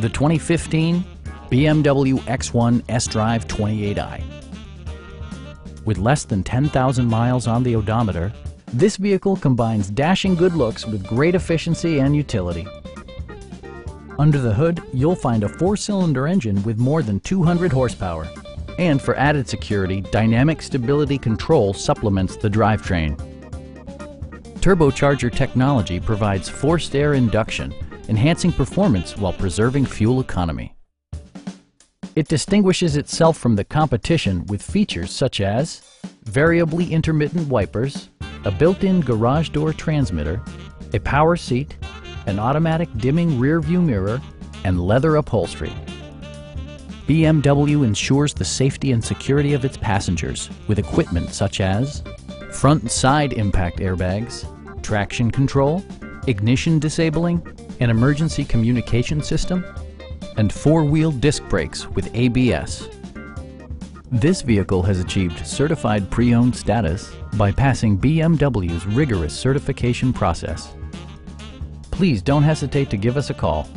the 2015 BMW X1 S-Drive 28i. With less than 10,000 miles on the odometer, this vehicle combines dashing good looks with great efficiency and utility. Under the hood, you'll find a four-cylinder engine with more than 200 horsepower. And for added security, Dynamic Stability Control supplements the drivetrain. Turbocharger technology provides forced air induction, enhancing performance while preserving fuel economy. It distinguishes itself from the competition with features such as variably intermittent wipers, a built-in garage door transmitter, a power seat, an automatic dimming rear view mirror, and leather upholstery. BMW ensures the safety and security of its passengers with equipment such as front and side impact airbags, traction control, ignition disabling, an emergency communication system, and four-wheel disc brakes with ABS. This vehicle has achieved certified pre-owned status by passing BMW's rigorous certification process. Please don't hesitate to give us a call